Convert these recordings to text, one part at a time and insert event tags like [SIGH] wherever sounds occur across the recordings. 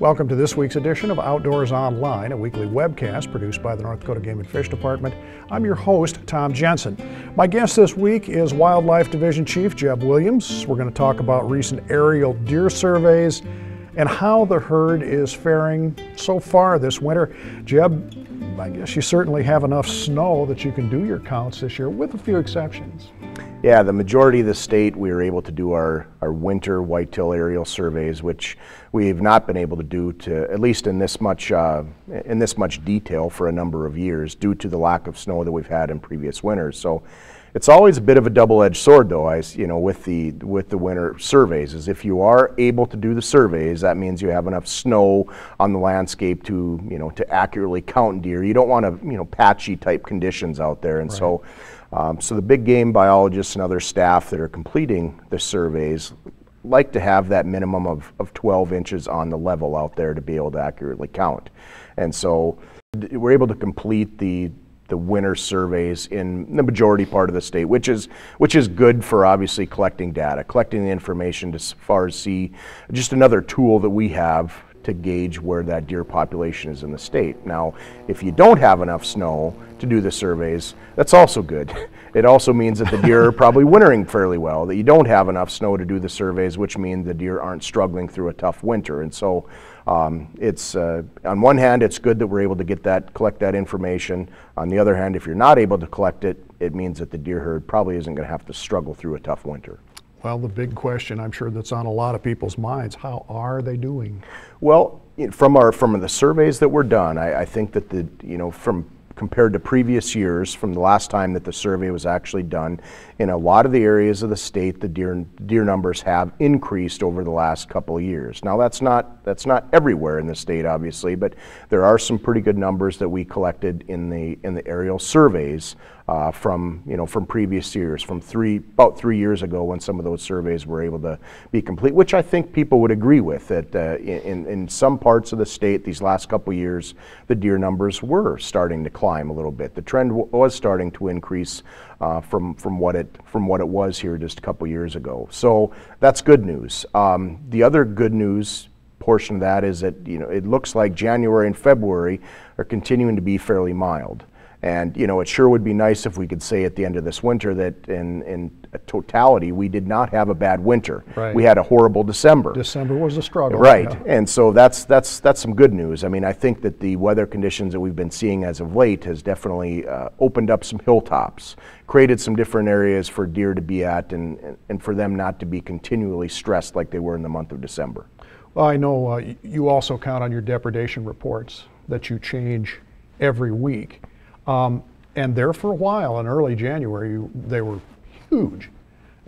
Welcome to this week's edition of Outdoors Online, a weekly webcast produced by the North Dakota Game and Fish Department. I'm your host, Tom Jensen. My guest this week is Wildlife Division Chief Jeb Williams. We're going to talk about recent aerial deer surveys and how the herd is faring so far this winter. Jeb, I guess you certainly have enough snow that you can do your counts this year, with a few exceptions. Yeah, the majority of the state we were able to do our, our winter whitetail aerial surveys, which we've not been able to do to at least in this much uh, in this much detail for a number of years due to the lack of snow that we've had in previous winters. So it's always a bit of a double-edged sword, though. I, you know, with the with the winter surveys, is if you are able to do the surveys, that means you have enough snow on the landscape to you know to accurately count deer. You don't want to you know patchy type conditions out there, and right. so um, so the big game biologists and other staff that are completing the surveys like to have that minimum of, of 12 inches on the level out there to be able to accurately count. And so we're able to complete the the winter surveys in the majority part of the state, which is which is good for obviously collecting data, collecting the information as far as see just another tool that we have to gauge where that deer population is in the state. Now, if you don't have enough snow to do the surveys, that's also good. [LAUGHS] It also means that the deer are probably [LAUGHS] [LAUGHS] wintering fairly well, that you don't have enough snow to do the surveys, which means the deer aren't struggling through a tough winter. And so um, it's, uh, on one hand, it's good that we're able to get that, collect that information. On the other hand, if you're not able to collect it, it means that the deer herd probably isn't going to have to struggle through a tough winter. Well, the big question I'm sure that's on a lot of people's minds, how are they doing? Well, from our from the surveys that were done, I, I think that the you know from compared to previous years from the last time that the survey was actually done, in a lot of the areas of the state, the deer deer numbers have increased over the last couple of years. Now that's not that's not everywhere in the state, obviously, but there are some pretty good numbers that we collected in the in the aerial surveys uh, from you know from previous years, from three about three years ago when some of those surveys were able to be complete, which I think people would agree with that uh, in in some parts of the state these last couple years the deer numbers were starting to climb a little bit. The trend was starting to increase uh, from from what it from what it was here just a couple years ago. So that's good news. Um, the other good news portion of that is that you know it looks like January and February are continuing to be fairly mild. And you know, it sure would be nice if we could say at the end of this winter that in, in totality, we did not have a bad winter. Right. We had a horrible December. December was a struggle. Right, yeah. and so that's that's that's some good news. I mean, I think that the weather conditions that we've been seeing as of late has definitely uh, opened up some hilltops, created some different areas for deer to be at, and and for them not to be continually stressed like they were in the month of December. Well, I know uh, you also count on your depredation reports that you change every week. Um, and there for a while in early January, they were huge.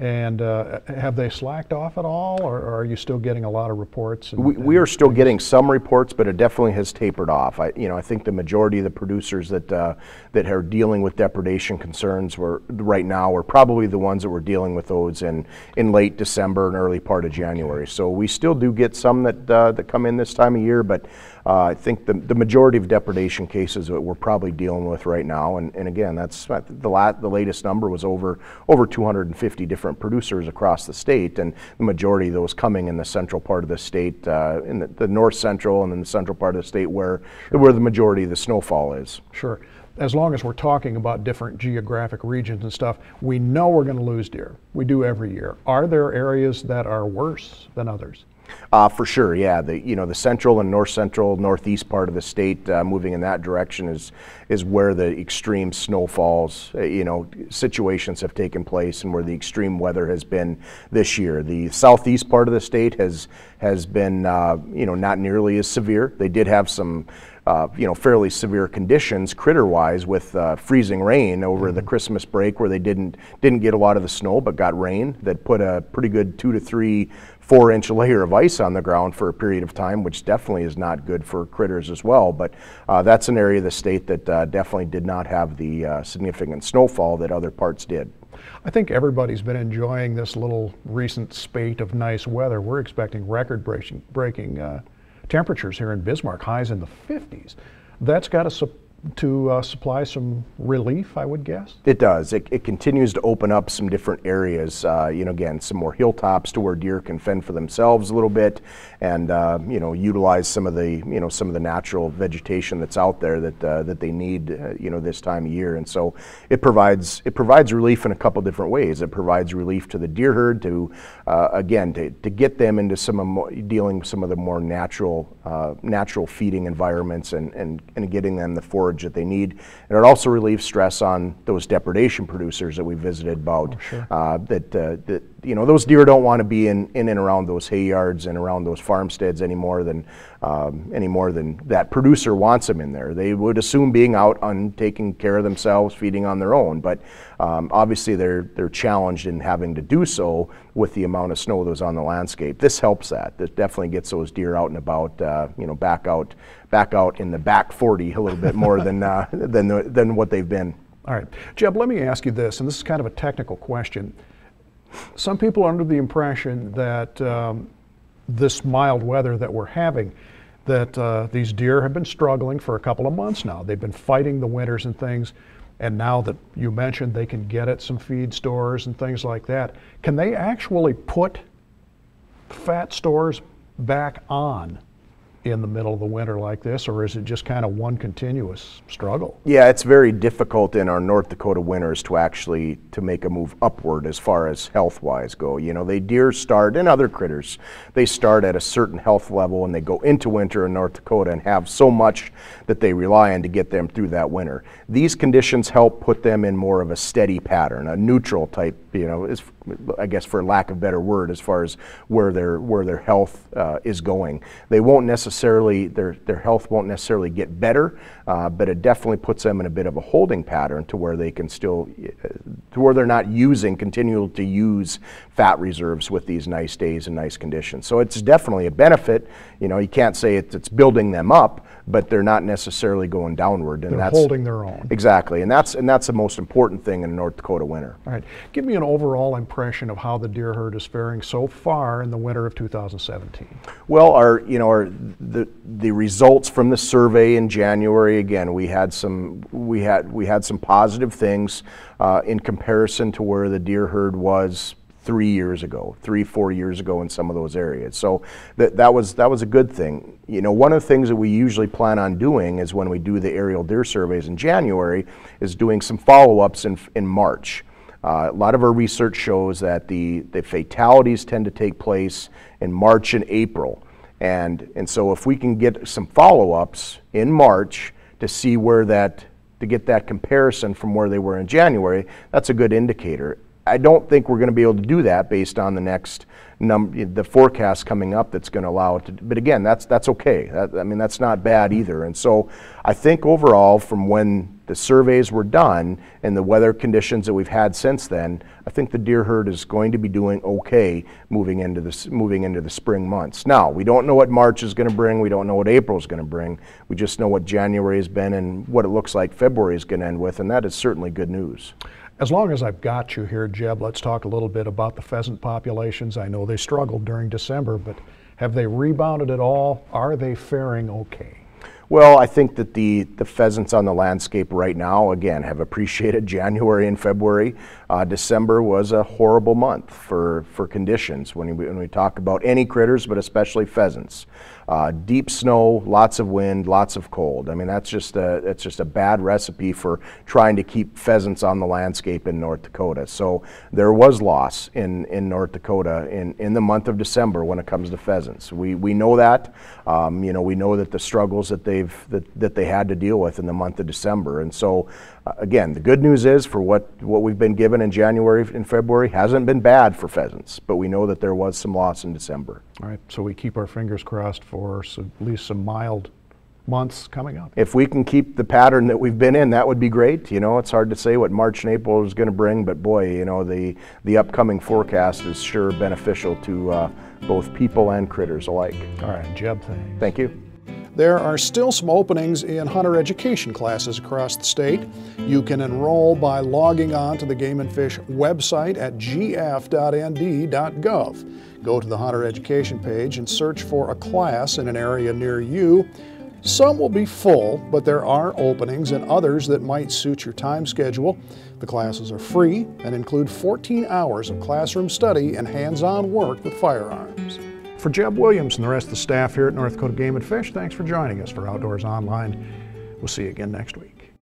And uh, have they slacked off at all, or, or, are you still getting a lot of reports? And, we, we are still getting some reports, but it definitely has tapered off. I, you know, I think the majority of the producers that uh, that are dealing with depredation concerns were right now are probably the ones that were dealing with those in, in late December and early part of January. So we still do get some that uh, that come in this time of year, but uh, I think the, the majority of depredation cases that we're probably dealing with right now, and, and again, that's the, la- the latest number was over over 250 different producers across the state, and the majority of those coming in the central part of the state, uh, in the, the, north central and then the central part of the state where sure. where the majority of the snowfall is. Sure. As long as we're talking about different geographic regions and stuff, we know we're going to lose deer. We do every year. Are there areas that are worse than others? Uh, for sure, yeah. The you know the central and north central, northeast part of the state, uh, moving in that direction is is where the extreme snowfalls, uh, you know, situations have taken place, and where the extreme weather has been this year. The southeast part of the state has has been uh, you know not nearly as severe. They did have some. Uh, you know, fairly severe conditions critter-wise with uh, freezing rain over mm-hmm. the Christmas break, where they didn't didn't get a lot of the snow, but got rain that put a pretty good two to three four inch layer of ice on the ground for a period of time, which definitely is not good for critters as well. But uh, that's an area of the state that uh, definitely did not have the uh, significant snowfall that other parts did. I think everybody's been enjoying this little recent spate of nice weather. We're expecting record breaking, breaking uh, temperatures here in Bismarck, highs in the 50s. That's got to to uh, supply some relief, I would guess. It does. It, it continues to open up some different areas. Uh, you know, again, some more hilltops to where deer can fend for themselves a little bit, and uh, you know, utilize some of the you know some of the natural vegetation that's out there that uh, that they need uh, you know this time of year. And so it provides it provides relief in a couple different ways. It provides relief to the deer herd to uh, again to, to get them into some dealing with some of the more natural natural feeding environments and, and and getting them the forage that they need. And it also relieves stress on those depredation producers that we visited about. Oh, sure. uh, that, uh, that, you know, those deer don't want to be in, in and around those hay yards and around those farmsteads any more than, um, any more than that producer wants them in there. They would assume being out on taking care of themselves, feeding on their own, but um, obviously they're, they're challenged in having to do so with the amount of snow that's on the landscape. This helps that. This definitely gets those deer out and about, uh, you know, back out, back out in the back 40 a little bit more than, uh, [LAUGHS] than, the, than what they've been. All right. Jeb, let me ask you this, and this is kind of a technical question. Some people are under the impression that um, this mild weather that we're having, that uh, these deer have been struggling for a couple of months now. They've been fighting the winters and things, and now that you mentioned they can get at some feed stores and things like that, can they actually put fat stores back on in the middle of the winter like this, or is it just kind of one continuous struggle? Yeah, it's very difficult in our North Dakota winters to actually to make a move upward as far as health-wise go. You know, they deer start and other critters, they start at a certain health level and they go into winter in North Dakota and have so much that they rely on to get them through that winter. These conditions help put them in more of a steady pattern, a neutral type, you know, is I guess for lack of better word, as far as where their where their health uh, is going. They won't necessarily their their health won't necessarily get better, uh, but it definitely puts them in a bit of a holding pattern to where they can still to where they're not using continue to use fat reserves with these nice days and nice conditions. So it's definitely a benefit. You know, you can't say it's, it's building them up, but they're not necessarily going downward. And they're that's holding their own. Exactly, and that's and that's the most important thing in a North Dakota winter. All right, give me an overall impression of how the deer herd is faring so far in the winter of 2017. Well, our you know our the the results from the survey in January again we had some we had we had some positive things uh, in comparison to where the deer herd was three years ago, three, four years ago in some of those areas. So that, that, was, that was a good thing. You know, one of the things that we usually plan on doing is when we do the aerial deer surveys in January is doing some follow-ups in, in March. Uh, a lot of our research shows that the, the fatalities tend to take place in March and April. And, and so if we can get some follow-ups in March to see where that, to get that comparison from where they were in January, that's a good indicator. I don't think we're going to be able to do that based on the next num the forecast coming up that's going to allow it to. But again, that's that's okay. That, I mean, that's not bad either. And so, I think overall, from when the surveys were done and the weather conditions that we've had since then, I think the deer herd is going to be doing okay moving into the moving into the spring months. Now, we don't know what March is going to bring. We don't know what April is going to bring. We just know what January has been and what it looks like February is going to end with, and that is certainly good news. As long as I've got you here, Jeb, let's talk a little bit about the pheasant populations. I know they struggled during December, but have they rebounded at all? Are they faring okay? Well, I think that the, the pheasants on the landscape right now, again, have appreciated [LAUGHS] January and February. Uh, December was a horrible month for, for conditions when we, when we talk about any critters, but especially pheasants. Uh, deep snow, lots of wind, lots of cold. I mean, that's just a, it's just a bad recipe for trying to keep pheasants on the landscape in North Dakota. So there was loss in, in North Dakota in, in the month of December when it comes to pheasants. We, we know that. Um, you know, we know that the struggles that they've that, that they had to deal with in the month of December. And so, uh, again, the good news is for what, what we've been given in January and February hasn't been bad for pheasants, but we know that there was some loss in December. All right, so we keep our fingers crossed for some, at least some mild months coming up. If we can keep the pattern that we've been in, that would be great. You know, it's hard to say what March and April is going to bring, but boy, you know, the, the upcoming forecast is sure beneficial to uh, both people and critters alike. All right, Jeb, thanks. Thank you. There are still some openings in hunter education classes across the state. You can enroll by logging on to the Game and Fish website at gf.nd.gov. Go to the hunter education page and search for a class in an area near you. Some will be full, but there are openings and others that might suit your time schedule. The classes are free and include 14 hours of classroom study and hands-on work with firearms. For Jeb Williams and the rest of the staff here at North Dakota Game and Fish, thanks for joining us for Outdoors Online. We'll see you again next week.